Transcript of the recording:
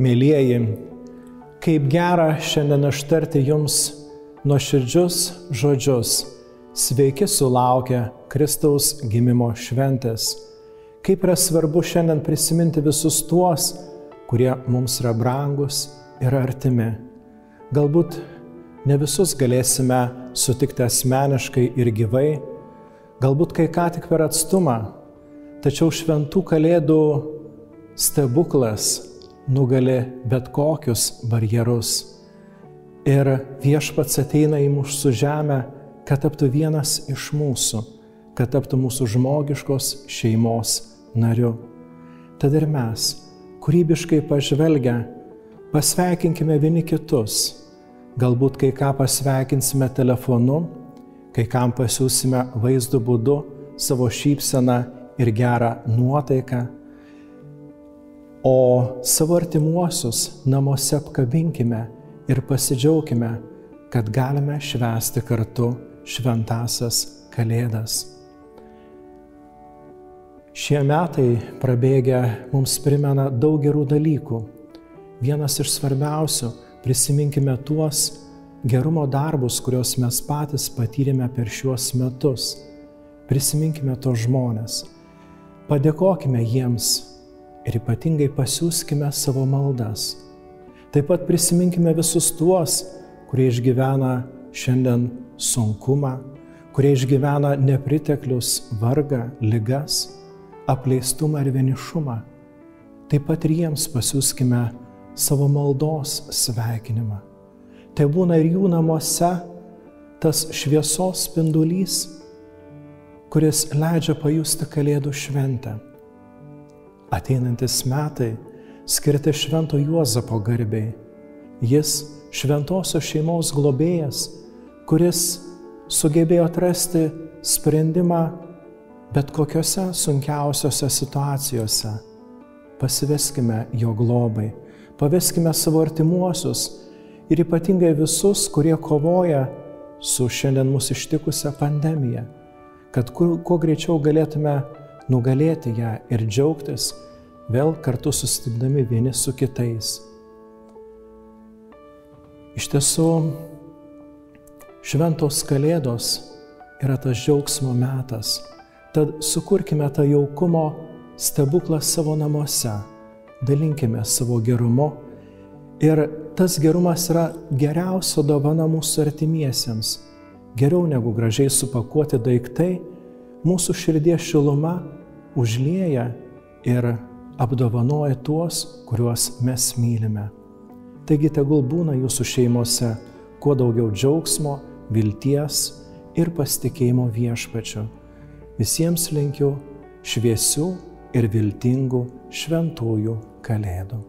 Mėlyjeji, kaip gera šiandien ištarti jums nuoširdžius žodžius. Sveiki sulaukę Kristaus gimimo šventės. Kaip yra svarbu šiandien prisiminti visus tuos, kurie mums yra brangus ir artimi. Galbūt ne visus galėsime sutikti asmeniškai ir gyvai, galbūt kai ką tik per atstumą, tačiau šventų kalėdų stebuklas nugali bet kokius barjerus. Ir viešpats ateina į mūsų žemę, kad taptų vienas iš mūsų, kad taptų mūsų žmogiškos šeimos nariu. Tad ir mes, kūrybiškai pažvelgę, pasveikinkime vieni kitus. Galbūt kai ką pasveikinsime telefonu, kai kam pasiūsime vaizdu būdu savo šypseną ir gerą nuotaiką, o savo artimuosius namuose apkabinkime ir pasidžiaugkime, kad galime švęsti kartu šventasias Kalėdas. Šie metai prabėgę mums primena daug gerų dalykų. Vienas iš svarbiausių - prisiminkime tuos gerumo darbus, kuriuos mes patys patyrėme per šiuos metus. Prisiminkime tos žmonės. Padėkokime jiems ir ypatingai pasiūskime savo maldas. Taip pat prisiminkime visus tuos, kurie išgyvena šiandien sunkumą, kurie išgyvena nepriteklius, vargą, ligas, apleistumą ir vienišumą. Taip pat ir jiems pasiūskime savo maldos sveikinimą. Tai būna ir jų namuose tas šviesos spindulys, kuris leidžia pajusti Kalėdų šventę. Ateinantis metai skirti Švento Juozapo garbiai. Jis šventosios šeimos globėjas, kuris sugebėjo atrasti sprendimą bet kokiose sunkiausiose situacijose. Pasiveskime jo globai, paveskime savo artimuosius ir ypatingai visus, kurie kovoja su šiandien mūsų ištikusią pandemiją, kad kuo greičiau galėtume nugalėti ją ir džiaugtis vėl kartu susitikdami vieni su kitais. Iš tiesų, šventos kalėdos yra tas džiaugsmo metas, tad sukurkime tą jaukumo stebuklą savo namuose, dalinkime savo gerumu. Ir tas gerumas yra geriausia dovana mūsų artimiesiems, geriau negu gražiai supakuoti daiktai, mūsų širdies šiluma užlieja ir apdovanoja tuos, kuriuos mes mylime. Taigi tegul būna jūsų šeimose kuo daugiau džiaugsmo, vilties ir pasitikėjimo viešpačiu. Visiems linkiu šviesių ir viltingų šventųjų kalėdų.